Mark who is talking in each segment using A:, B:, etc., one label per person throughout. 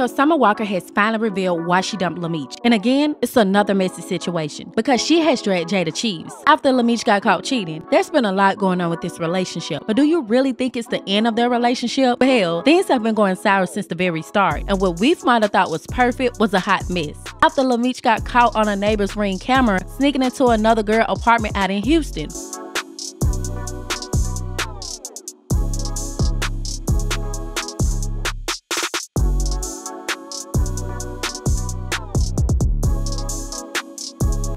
A: So Summer Walker has finally revealed why she dumped Lil Meech. And again, it's another messy situation because she has dragged Jayda Cheaves. After Lil Meech got caught cheating, there's been a lot going on with this relationship. But do you really think it's the end of their relationship? Hell, things have been going sour since the very start. And what we might have thought was perfect was a hot mess. After Lil Meech got caught on a neighbor's ring camera sneaking into another girl apartment out in Houston.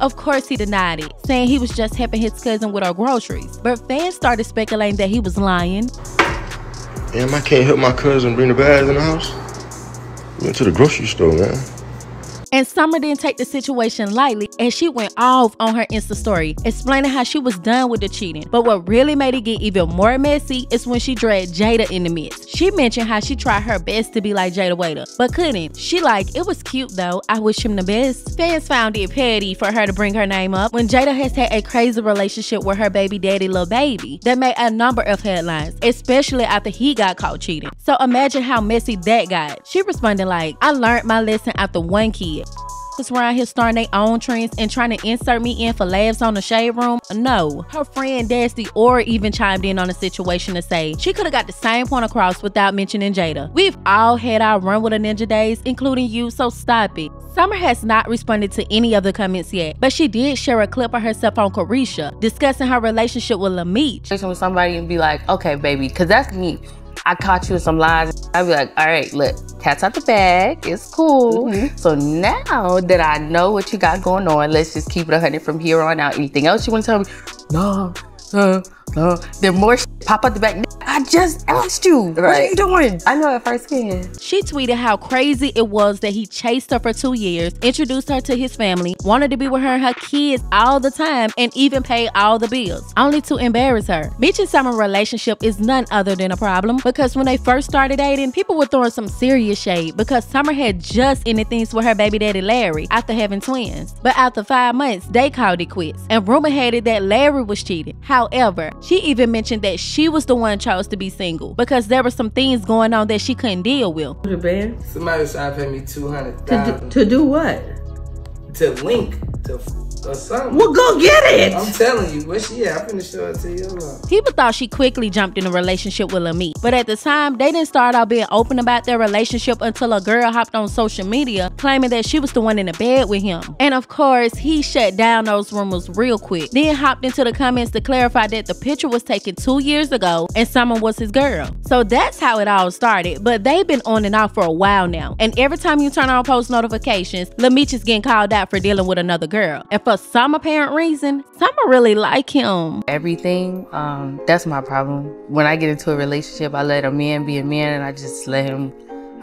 A: Of course, he denied it, saying he was just helping his cousin with her groceries. But fans started speculating that he was lying.
B: Damn, I can't help my cousin bring the bags in the house. Went to the grocery store, man.
A: And Summer didn't take the situation lightly and she went off on her Insta story, explaining how she was done with the cheating. But what really made it get even more messy is when she dragged Jayda in the mix. She mentioned how she tried her best to be like Jayda Wayda, but couldn't. She like, it was cute though, I wish him the best. Fans found it petty for her to bring her name up when Jayda has had a crazy relationship with her baby daddy Lil Baby that made a number of headlines, especially after he got caught cheating. So imagine how messy that got. She responded like, I learned my lesson after one kid around here starting their own trends and trying to insert me in for laughs on the shade room? No. Her friend Dess Dior even chimed in on the situation to say she could have got the same point across without mentioning Jayda. We've all had our run with a ninja days, including you, so stop it. Summer has not responded to any of the comments yet, but she did share a clip of herself on Caresha discussing her relationship with Lil Meech.
C: With somebody and be like, okay, baby, because that's me. I caught you in some lies. I'd be like, all right, look, cat's out the bag. It's cool. Mm-hmm. So now that I know what you got going on, let's just keep it 100 from here on out. Anything else you want to tell me? No, no, no. Then more pop out the back. I just asked you. Right. What are you doing?
D: I know it firsthand.
A: She tweeted how crazy it was that he chased her for two years, introduced her to his family, wanted to be with her and her kids all the time, and even paid all the bills, only to embarrass her. Meech and Summer relationship is none other than a problem because when they first started dating, people were throwing some serious shade because Summer had just ended things with her baby daddy Larry after having twins. But after five months, they called it quits, and rumor had it that Larry was cheating. However, she even mentioned that she was the one chose to be single because there were some things going on that she couldn't deal with.
E: Somebody was trying to pay me two hundred
D: thousand. To, to do what?
E: To link to or something.
D: Well, go get it.
E: I'm telling you. Where she at? I'm finna show it to you.
A: People thought she quickly jumped in a relationship with Lil Meech. But at the time, they didn't start out being open about their relationship until a girl hopped on social media claiming that she was the one in the bed with him. And of course, he shut down those rumors real quick. Then hopped into the comments to clarify that the picture was taken two years ago and someone was his girl. So that's how it all started. But they've been on and off for a while now. And every time you turn on post notifications, Lil Meech is getting called out for dealing with another girl. And for for some apparent reason, some really like him.
C: Everything, um, that's my problem. When I get into a relationship, I let a man be a man and I just let him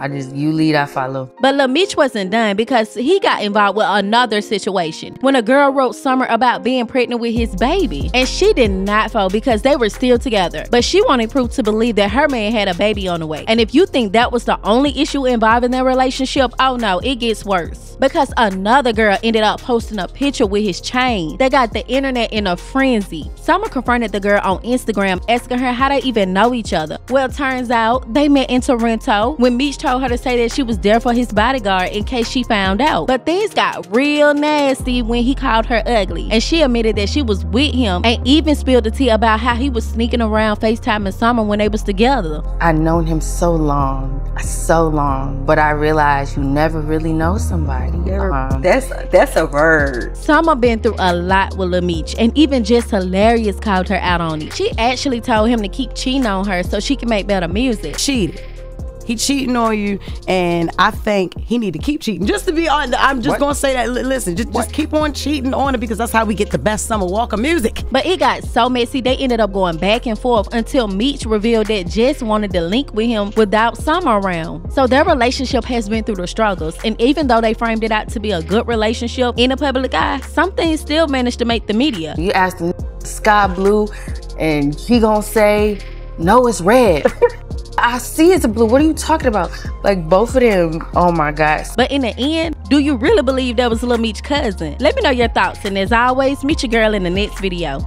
C: I just, you lead, I follow.
A: But Lil Meech wasn't done because he got involved with another situation when a girl wrote Summer about being pregnant with his baby. And she did not fall because they were still together. But she wanted proof to believe that her man had a baby on the way. And if you think that was the only issue involving their relationship, oh no, it gets worse. Because another girl ended up posting a picture with his chain that got the internet in a frenzy. Summer confronted the girl on Instagram asking her how they even know each other. Well, turns out they met in Toronto when Meech told told her to say that she was there for his bodyguard in case she found out. But things got real nasty when he called her ugly. And she admitted that she was with him and even spilled the tea about how he was sneaking around FaceTime in summer when they was together.
C: I known him so long, so long, but I realized you never really know somebody.
D: Never, um, that's that's a word.
A: Summer been through a lot with Lil Meech and even Jess Hilarious called her out on it. She actually told him to keep cheating on her so she can make better music.
D: Cheated. He cheating on you, and I think he need to keep cheating. Just to be honest, I'm just what? gonna say that. Listen, just just keep on cheating on it because that's how we get the best Summer Walker music.
A: But it got so messy, they ended up going back and forth until Meech revealed that Jess wanted to link with him without Summer around. So their relationship has been through the struggles, and even though they framed it out to be a good relationship in the public eye, some things still managed to make the media.
C: You asked him sky blue, and he gonna say, "No, it's red." I see it's a blue. What are you talking about? Like both of them. Oh my gosh.
A: But in the end, do you really believe that was Lil Meech cousin? Let me know your thoughts. And as always, meet your girl in the next video.